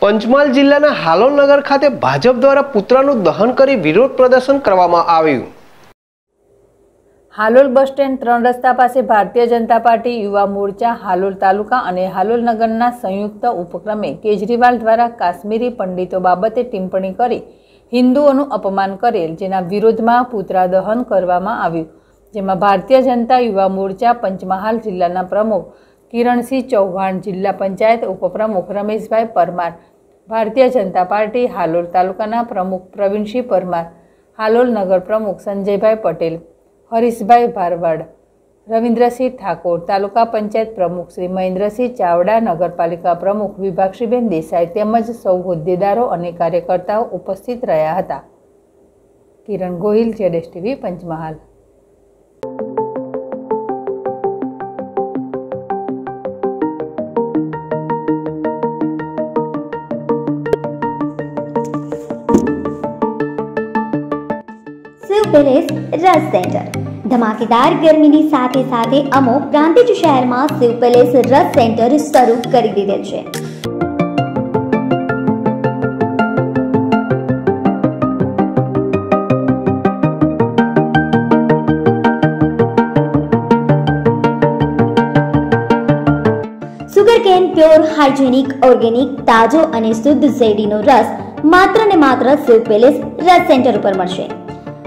પંચમહાલ જિલ્લાના હાલોલનગર ખાતે ભાજપ દ્વારા પુતળાનું દહન કરી વિરોધ પ્રદર્શન કરવામાં આવ્યું. હાલોલ બસ સ્ટેન્ડ ત્રણ રસ્તા પાસે ભારતીય જનતા પાર્ટી યુવા મોરચા, હાલોલ તાલુકા અને હાલોલ સંયુક્ત ઉપક્રમે કેજરીવાલ દ્વારા કાશ્મીરી પંડિતો બાબતે ટિપ્પણી કરી હિન્દુઓનું અપમાન કરેલ, જેના વિરોધમાં પુતળા દહન કરવામાં આવ્યું. જેમાં ભારતીય જનતા યુવા મોરચા, પંચમહાલ જિલ્લાના પ્રમુખ કિરણસિંહ ચૌહાણ જિલ્લા પંચાયત ઉપપ્રમુખ રમેશભાઈ પરમાર, ભારતીય જનતા પાર્ટી હાલોલ તાલુકાના પ્રમુખ પ્રવીણસિંહ પરમાર, હાલોલ નગર પ્રમુખ સંજયભાઈ પટેલ, હરીશભાઈ ભારવાડ, રવિન્દ્રસિંહ ઠાકોર, તાલુકા પંચાયત પ્રમુખ શ્રી મહેન્દ્રસિંહ ચાવડા, નગરપાલિકા પ્રમુખ વિભાક્ષીબેન દેસાઈ તેમજ સૌ હોદ્દેદારો અને કાર્યકર્તાઓ ઉપસ્થિત રહ્યા હતા. કિરણ ગોહિલ, જેડેશ ટીવી, પંચમહાલ. પેલેસ રસ સેન્ટર. ધમાકેદાર ગરમીની સાથે સાથે અમુક પ્રાંતિજ શહેરમાં શિવ પેલેસ રસ સેન્ટર શરૂ કરી દીધેલ છે. Sugar cane pure hygienic, organic, તાજો અને શુદ્ધ શેરડીનો રસ માત્ર ને માત્ર શિવ પેલેસ રસ સેન્ટર ઉપર મળશે.